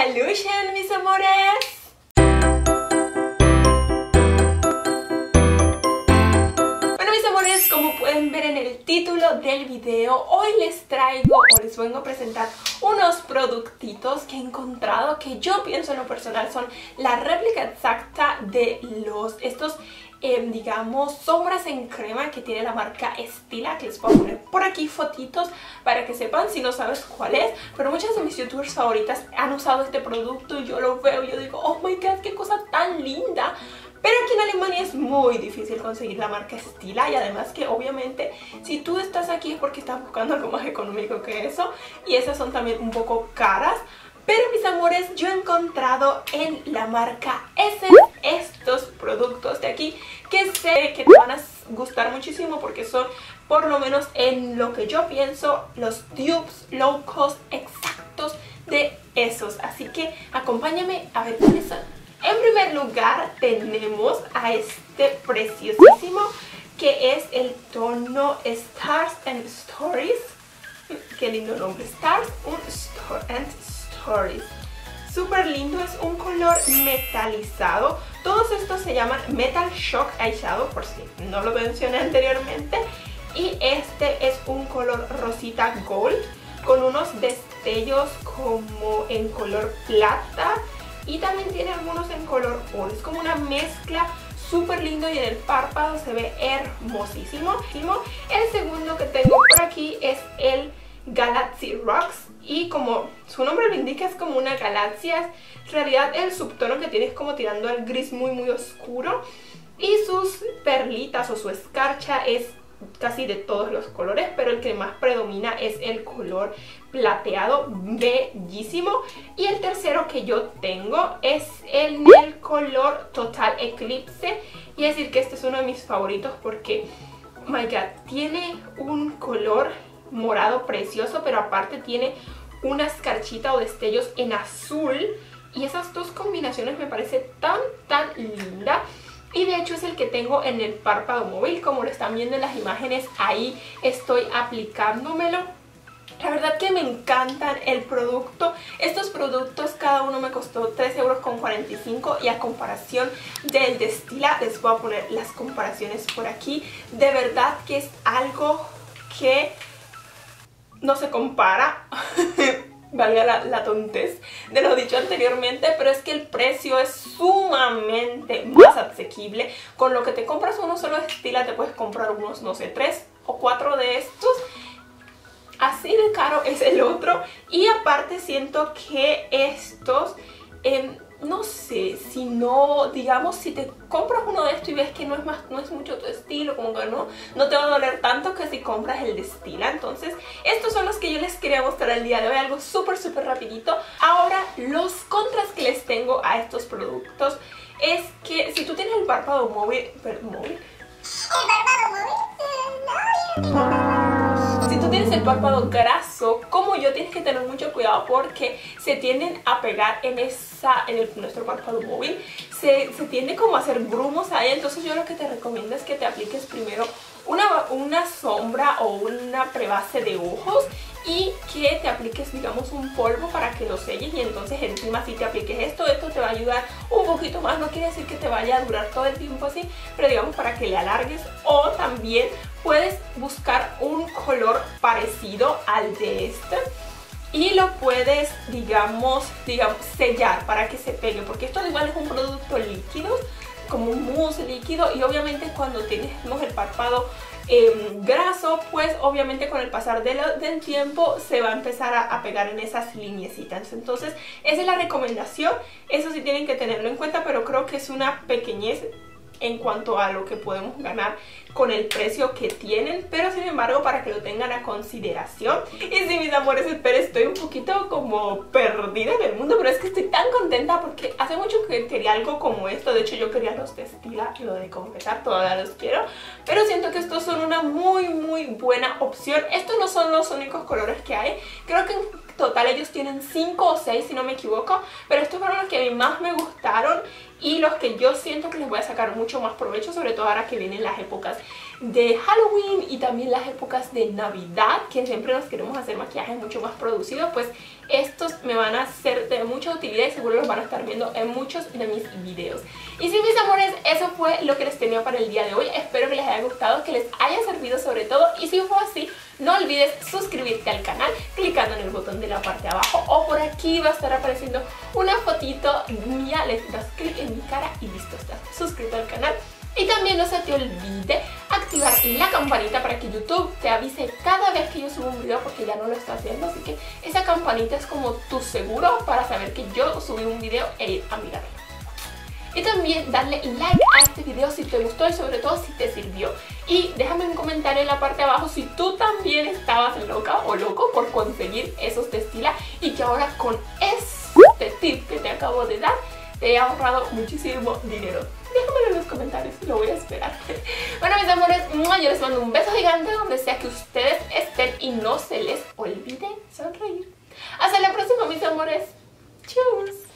Halluchen, mis amores. Bueno, mis amores, como pueden ver en el título del video, hoy les traigo o les vengo a presentar unos productitos que he encontrado que yo pienso en lo personal son la réplica exacta de los estos Em, digamos, sombras en crema que tiene la marca Estila, que les voy a poner por aquí fotitos para que sepan si no sabes cuál es. Pero muchas de mis youtubers favoritas han usado este producto yo lo veo yo digo, oh my god, qué cosa tan linda. Pero aquí en Alemania es muy difícil conseguir la marca Estila y además que obviamente si tú estás aquí es porque estás buscando algo más económico que eso y esas son también un poco caras. Pero mis amores, yo he encontrado en la marca Essence estos productos de aquí que sé que te van a gustar muchísimo porque son, por lo menos en lo que yo pienso, los dupes low cost exactos de esos. Así que acompáñame a ver cuáles son. En primer lugar tenemos a este preciosísimo que es el tono Stars and Stories. Qué lindo nombre, Stars and Stories. Súper lindo, es un color metalizado. Todos estos se llaman Metal Shock Eyeshadow, por si no lo mencioné anteriormente. Y este es un color rosita gold con unos destellos como en color plata y también tiene algunos en color oro. Es como una mezcla súper lindo y en el párpado se ve hermosísimo. El segundo que tengo por aquí es el Galaxy Rocks y como su nombre lo indica es como una galaxia, en realidad el subtono que tiene es como tirando al gris muy muy oscuro. Y sus perlitas o su escarcha es casi de todos los colores, pero el que más predomina es el color plateado, bellísimo. Y el tercero que yo tengo es el, color Total Eclipse, y decir que este es uno de mis favoritos porque, oh my god, tiene un color morado precioso, pero aparte tiene una escarchita o destellos en azul. Y esas dos combinaciones me parece tan, tan linda. Y de hecho es el que tengo en el párpado móvil, como lo están viendo en las imágenes, ahí estoy aplicándomelo. La verdad que me encantan el producto. Estos productos cada uno me costó 3,45 euros y a comparación del de Stila, les voy a poner las comparaciones por aquí. De verdad que es algo que no se compara, valga la, tontez de lo dicho anteriormente, pero es que el precio es sumamente más asequible. Con lo que te compras uno solo de Stila te puedes comprar unos, no sé, tres o cuatro de estos. Así de caro es el otro. Y aparte siento que estos... no sé, si no, digamos, si te compras uno de estos y ves que no es más, no es mucho tu estilo, como que no, no te va a doler tanto que si compras el de. Entonces, estos son los que yo les quería mostrar el día de hoy, algo súper, súper rapidito. Ahora, los contras que les tengo a estos productos es que si tú tienes el párpado móvil, móvil, el párpado móvil, tienes el párpado graso, como yo, tienes que tener mucho cuidado porque se tienden a pegar en esa en nuestro párpado móvil. Se, se tiende como a hacer grumos ahí, entonces yo lo que te recomiendo es que te apliques primero una, sombra o una prebase de ojos y que te apliques digamos un polvo para que lo selles y entonces encima si te apliques esto, esto te va a ayudar un poquito más, no quiere decir que te vaya a durar todo el tiempo así, pero digamos para que le alargues. O también puedes buscar un color parecido al de este y lo puedes, digamos, digamos, sellar para que se pegue, porque esto igual es un producto líquido, como un mousse líquido y obviamente cuando tenemos el párpado Em, graso, pues obviamente con el pasar del tiempo se va a empezar a, pegar en esas lineecitas. Entonces, esa es la recomendación. Eso sí tienen que tenerlo en cuenta, pero creo que es una pequeñez en cuanto a lo que podemos ganar con el precio que tienen, pero sin embargo para que lo tengan a consideración. Y sí, mis amores, espero, estoy un poquito como perdida en el mundo, pero es que estoy tan contenta porque hace mucho que quería algo como esto. De hecho, yo quería los de Stila, lo de confesar, todavía los quiero. Pero siento que estos son una muy, muy buena opción. Estos no son los únicos colores que hay. Creo que total ellos tienen 5 o 6 si no me equivoco, pero estos fueron los que a mí más me gustaron y los que yo siento que les voy a sacar mucho más provecho, sobre todo ahora que vienen las épocas de Halloween y también las épocas de Navidad, que siempre nos queremos hacer maquillajes mucho más producidos, pues estos me van a ser de mucha utilidad y seguro los van a estar viendo en muchos de mis videos. Y sí, mis amores, eso fue lo que les tenía para el día de hoy. Espero que les haya gustado, que les haya servido sobre todo. Y si fue así, no olvides suscribirte al canal clicando en el botón de la parte de abajo o por aquí va a estar apareciendo una fotito mía. Les das clic en mi cara y listo, estás suscrito al canal. Y también no se te olvide activar la campanita para que YouTube te avise cada vez que yo subo un video porque ya no lo está haciendo. Así que esa campanita es como tu seguro para saber que yo subí un video e ir a mirarlo. Y también darle like a este video si te gustó y sobre todo si te sirvió. Y déjame un comentario en la parte de abajo si tú también estabas loca o loco por conseguir esos Testila y que ahora con este tip que te acabo de dar te he ahorrado muchísimo dinero. Déjamelo en los comentarios, lo voy a esperar. Bueno, mis amores, yo les mando un beso gigante donde sea que ustedes estén y no se les olvide sonreír. Hasta la próxima, mis amores. Chau.